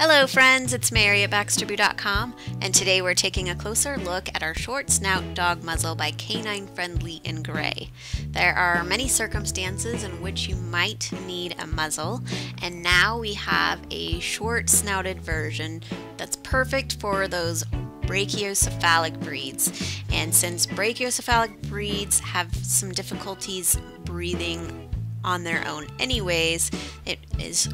Hello friends, it's Mary at BaxterBoo.com and today we're taking a closer look at our short snout dog muzzle by Canine Friendly in Gray. There are many circumstances in which you might need a muzzle and now we have a short snouted version that's perfect for those brachycephalic breeds. And since brachycephalic breeds have some difficulties breathing on their own anyways, it is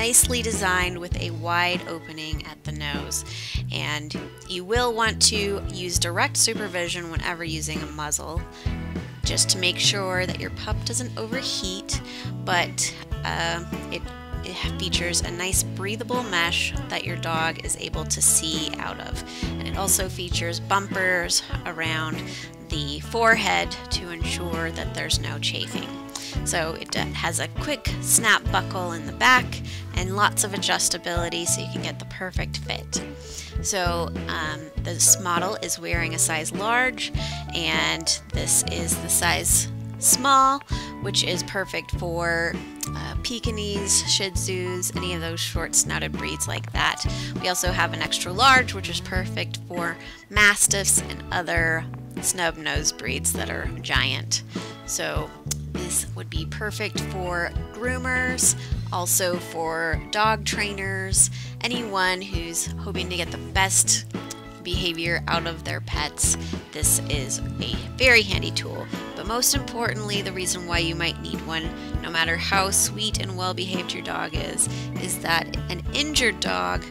nicely designed with a wide opening at the nose. And you will want to use direct supervision whenever using a muzzle, just to make sure that your pup doesn't overheat, but uh, it, it features a nice breathable mesh that your dog is able to see out of. And it also features bumpers around the forehead to ensure that there's no chafing. So it has a quick snap buckle in the back and lots of adjustability so you can get the perfect fit. So um, this model is wearing a size large and this is the size small which is perfect for uh, Pekingese, Shih Tzus, any of those short snouted breeds like that. We also have an extra large which is perfect for Mastiffs and other snub nosed breeds that are giant. So this would be perfect for groomers, also for dog trainers, anyone who's hoping to get the best behavior out of their pets. This is a very handy tool, but most importantly, the reason why you might need one, no matter how sweet and well behaved your dog is, is that an injured dog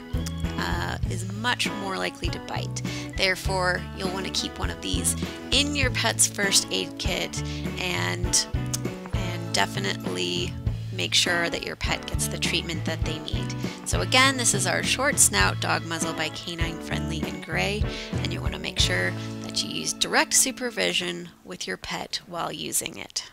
uh, is much more likely to bite. Therefore, you'll want to keep one of these in your pet's first aid kit and definitely make sure that your pet gets the treatment that they need. So again, this is our short snout dog muzzle by Canine Friendly in Gray, and you want to make sure that you use direct supervision with your pet while using it.